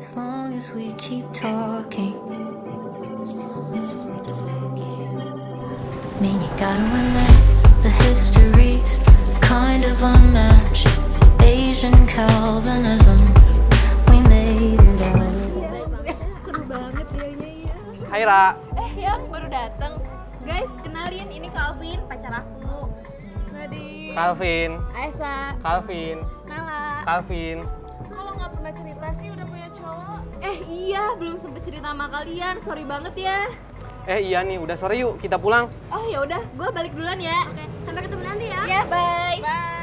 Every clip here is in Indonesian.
As long as we keep talking. Mean you gotta relate the histories, kind of unmatched. Asian Calvinism, we made it out. Seru banget dianya ya. Hai Ra. Eh, yang baru datang. Guys, kenalin ini Calvin, pacar aku. Nadine, Calvin, Aesa, Calvin, Nala. Calvin. kalau nggak pernah cerita sih udah punya. Eh, iya, belum sempet cerita sama kalian. Sorry banget ya. Eh iya nih, udah sore yuk kita pulang. Oh, ya udah, gue balik duluan ya. Oke, sampai ketemu nanti ya. Ya, bye. Bye.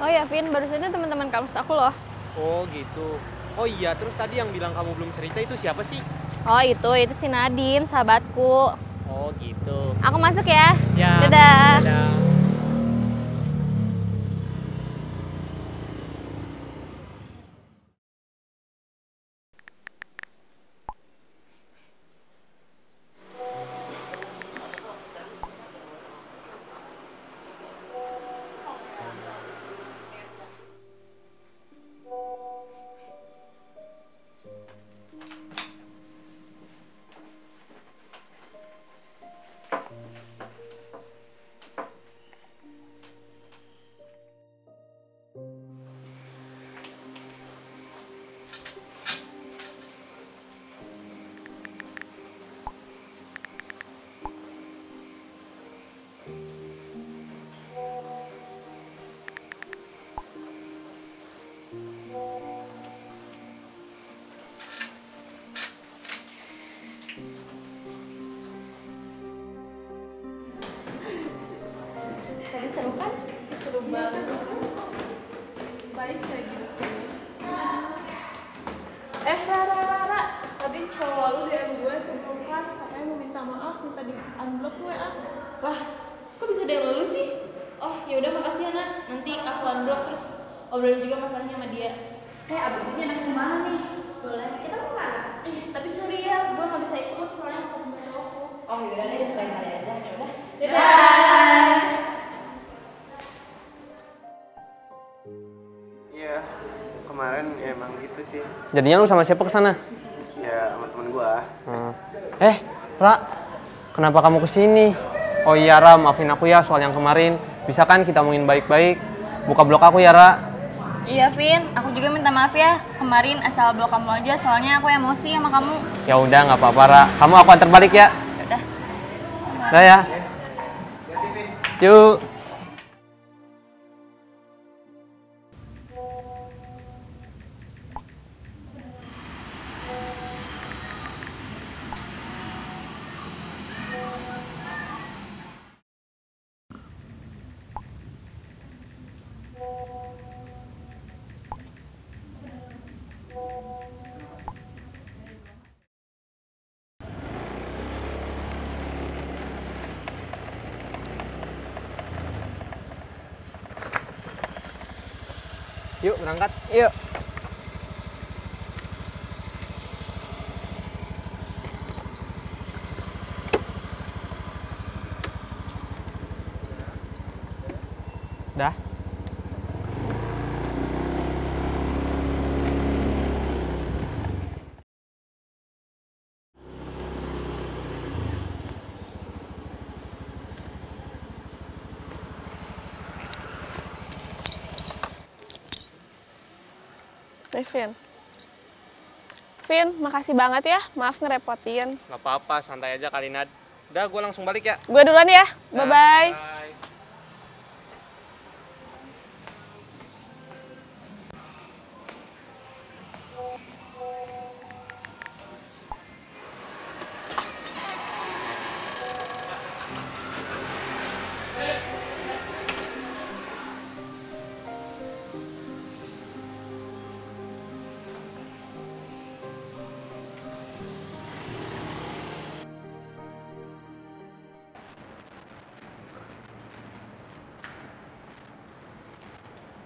Oh ya, Vin, barusan itu teman-teman kampus aku loh. Oh gitu. Oh iya, terus tadi yang bilang kamu belum cerita itu siapa sih? Oh, itu, itu si Nadine, sahabatku. Oh gitu. Aku masuk ya. Ya. Dadah. Dadah. Tadi cowok lu DM gue sebelum kelas katanya mau minta maaf, minta di unblock gue ah. Wah, kok bisa yang lalu sih? Oh, ya udah makasih ya, Nat. Nanti aku unblock terus obrolin juga masalahnya sama dia. Eh, abis ini enak ke mana nih? Boleh, kita mau ke mana? Eh, tapi sorry ya, gue nggak bisa ikut soalnya aku ketemu cowokku. Oh, yaudah deh, lain kali aja. Ya udah. Dadah. Iya, kemarin ya emang gitu sih. Jadinya lu sama siapa ke Eh, Ra, kenapa kamu ke sini? Oh iya Ra, maafin aku ya soal yang kemarin. Bisa kan kita omongin baik-baik? Buka blog aku ya Ra. Iya, Vin. Aku juga minta maaf ya. Kemarin asal blok kamu aja, soalnya aku emosi sama kamu. Ya udah nggak apa-apa Ra. Kamu aku antar balik ya. Yaudah. Dah ya. Yuk. Yuk berangkat. Yuk. Nih, Vin. Vin, makasih banget ya. Maaf ngerepotin. Nggak apa-apa, santai aja kali Nad. Udah, gue langsung balik ya. Gue duluan ya. Bye-bye.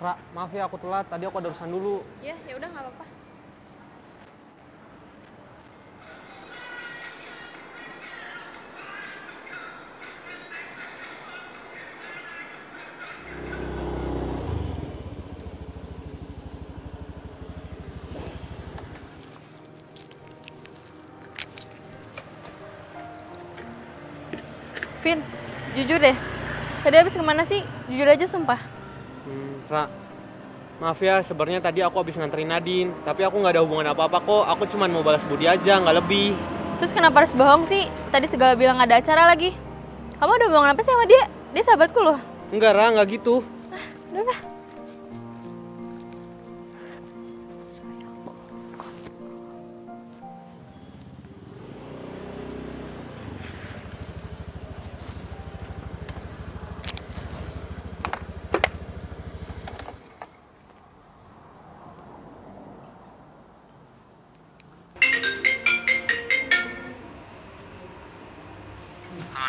Ra, maaf ya aku telat. Tadi aku ada urusan dulu. Ya, ya udah nggak apa-apa. Vin, jujur deh. Tadi habis ke mana sih? Jujur aja sumpah. Hmm, Ra, maaf ya sebenarnya tadi aku habis nganterin Nadine. Tapi aku nggak ada hubungan apa-apa kok. Aku cuma mau balas budi aja, nggak lebih. Terus kenapa harus bohong sih? Tadi segala bilang ada acara lagi. Kamu ada hubungan apa sih sama dia? Dia sahabatku loh. Enggak, Ra, nggak gitu. Udah lah.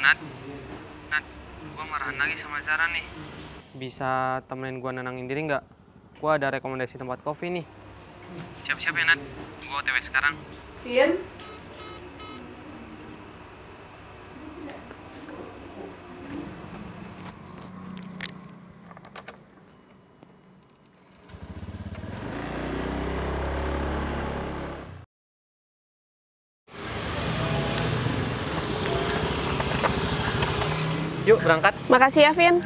Nat, Nat, gua marahan lagi sama Zara nih. Bisa temenin gua nenangin diri nggak? Gua ada rekomendasi tempat kopi nih. Siap-siap ya Nat, gua otw sekarang. Vin, Yuk berangkat. makasih ya Vin.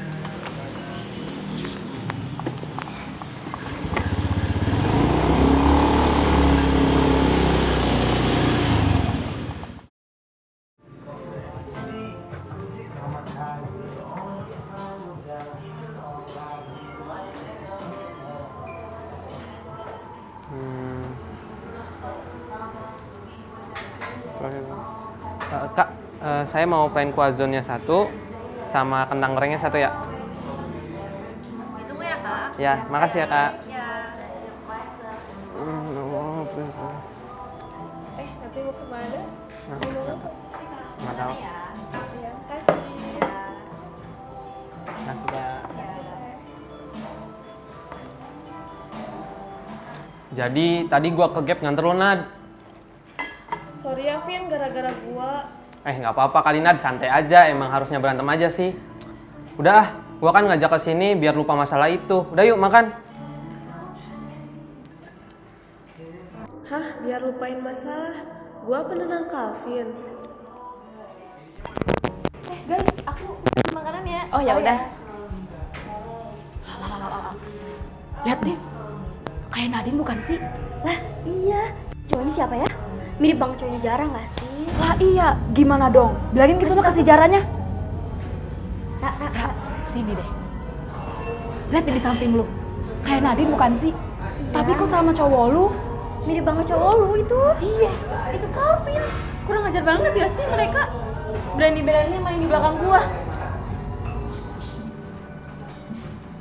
Hmm. Eh, kak, eh, saya mau plain kuazonnya satu, sama kentang gorengnya satu ya. Ditunggu ya kak. Ya, makasih ya kak. Ya. Eh, nanti mau ke mana? Nggak tahu. Ya. Ya, kasih. Makasih kak. Jadi tadi gua ke gap nganter lo Nad. Sorry ya Vin, gara-gara gua. Eh nggak apa-apa kali Nad, santai aja. Emang harusnya berantem aja sih. Udah ah, gua kan ngajak ke sini biar lupa masalah itu. Udah yuk makan. Hah, biar lupain masalah. Gua penenang Calvin. Eh guys, aku pesen makanan ya. Oh ya udah. Lihat deh. Kayak Nadine bukan sih? Lah iya. Cowoknya siapa ya? Mirip banget cowoknya jarang gak sih? Lah iya, gimana dong? Bilangin ke sana kasih jaranya. Ra, ra, ra. Sini deh. Lihat di samping lu. Kayak Nadine bukan sih? Tapi kok sama cowok lu? Mirip banget cowok lu itu. Iya, itu Calvin. Kurang ajar banget ya sih mereka. Berani-beraninya main di belakang gua.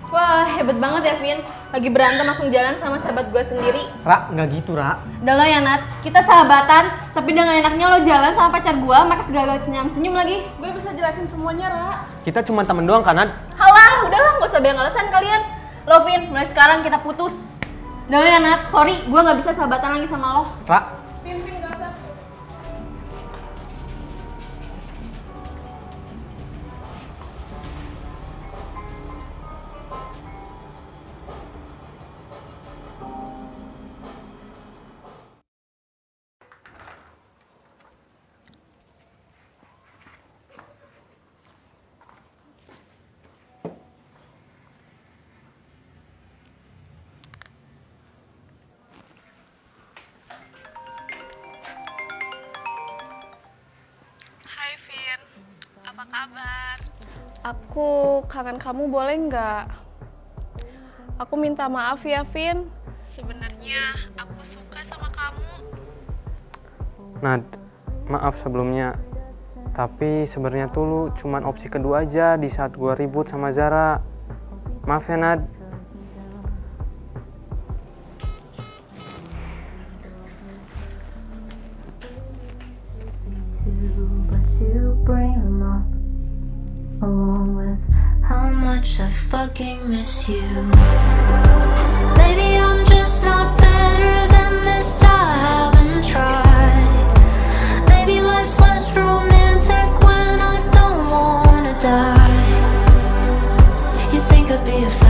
Wah, hebat banget ya, Vin. Lagi berantem langsung jalan sama sahabat gua sendiri. Ra, nggak gitu Ra. Udah lo ya, Nat. Kita sahabatan, tapi dengan enaknya lo jalan sama pacar gua, pakai segala senyum-senyum lagi. Gue bisa jelasin semuanya, Ra. Kita cuma temen doang kan Nad? Halah, udahlah, nggak usah banyak alasan kalian. Lo, Vin, mulai sekarang kita putus. Udah lo ya, Nat. Sorry, gua nggak bisa sahabatan lagi sama lo. Ra, Aku kangen kamu boleh nggak? Aku minta maaf ya Vin. Sebenarnya aku suka sama kamu. Nad, maaf sebelumnya. Tapi sebenarnya tuh lu cuman opsi kedua aja di saat gua ribut sama Zara. Maaf ya Nad. Much I fucking miss you. Maybe I'm just not better than this. I haven't tried. Maybe life's less romantic when I don't wanna die. You think I'd be a